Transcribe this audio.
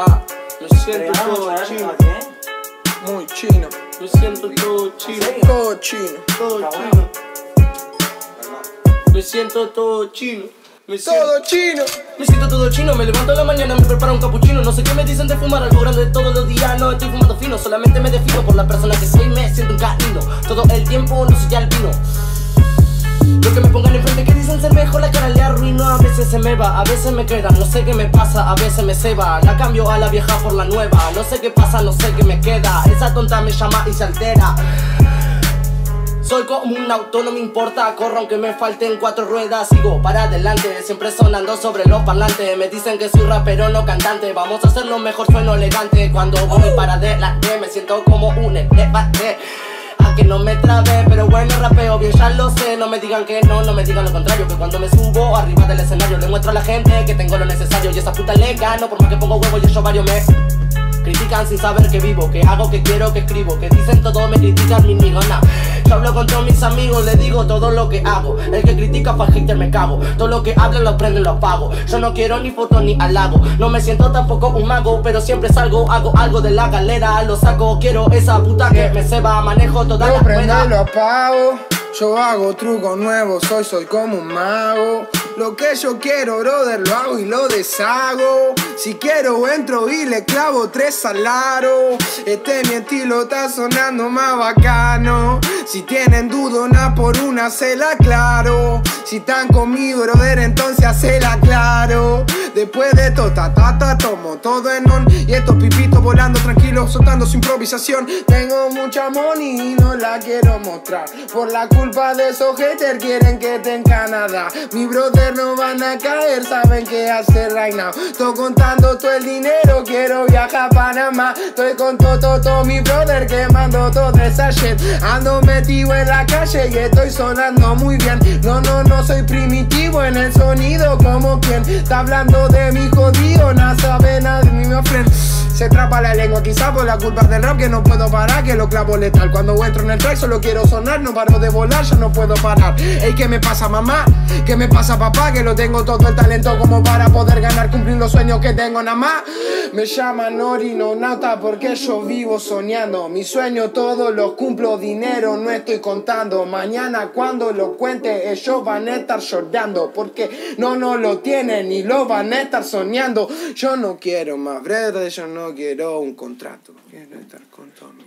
Ah, me siento todo chino. Muy chino. Me siento todo chino. Todo chino. Todo chino. Me siento todo chino. Me siento, todo chino. Me siento todo chino. Me levanto en la mañana, me preparo un capuchino. No sé qué me dicen de fumar algo grande todos los días. No estoy fumando fino, solamente me defino por la persona que soy. Me siento un canino. Todo el tiempo no soy alpino. Lo que me pongan enfrente que dicen ser mejor la cara A veces se me va, a veces me queda No sé qué me pasa, a veces me ceba. La cambio a la vieja por la nueva No sé qué pasa, no sé qué me queda. Esa tonta me llama y se altera. Soy como un auto, no me importa, corro aunque me falten cuatro ruedas. Sigo para adelante, siempre sonando sobre los parlantes. Me dicen que soy rapero, no cantante. Vamos a hacerlo mejor, sueno elegante. Cuando voy para adelante me siento como un elefante que no me trabe Pero bueno, rapeo bien, ya lo sé. No me digan que no, no me digan lo contrario Que cuando me subo arriba del escenario Le muestro a la gente que tengo lo necesario. Y esa puta le gano por más que pongo huevo y ellos varios me Critican sin saber que vivo, que hago, que quiero, que escribo Que dicen todo, me critican mi nigona Yo hablo con todos mis amigos, les digo todo lo que hago. El que critica pa' hater me cago. Todo lo que hablan lo prendo y lo apago. Yo no quiero ni foto ni halago. No me siento tampoco un mago Pero siempre salgo, hago algo de la galera Lo saco, quiero esa puta que me ceba Manejo toda la rueda lo apago. Yo hago trucos nuevos, soy, soy como un mago. Lo que yo quiero, brother, lo hago y lo deshago. Si quiero, entro y le clavo tres al Este mi estilo está sonando más bacano. Si tienen duda, una por una se la aclaro. Si están conmigo, brother, entonces hacela claro. Después de esto, ta, ta, tomo todo en on. Y estos pipitos volando tranquilos, soltando su improvisación. Tengo mucha money y no la quiero mostrar. Por la culpa de esos haters quieren que esté en Canadá. Mi brother no van a caer, saben qué hacer right now. Estoy contando todo el dinero, quiero viajar a Panamá. Estoy con todo, todo, mi brother quemando toda esa shit. Ando metido en la calle y estoy sonando muy bien. No, no, no soy primitivo en el sonido como quien está hablando de mi jodido. No sabe nada de mi friend. Trapa la lengua, quizá por la culpa del rap que no puedo parar, que lo clavo letal. Cuando entro en el track solo quiero sonar, no paro de volar, ya no puedo parar. Ey, ¿qué me pasa mamá? ¿Qué me pasa papá? Que lo tengo todo el talento como para poder ganar, cumplir los sueños que tengo nada más. Me llaman Orino Nauta porque yo vivo soñando. Mi sueño todos los cumplo, dinero no estoy contando. Mañana cuando lo cuente, ellos van a estar llorando. Porque no, no lo tienen y lo van a estar soñando. Yo no quiero más breve, yo no quiero un contrato. Quiero estar con Tommy.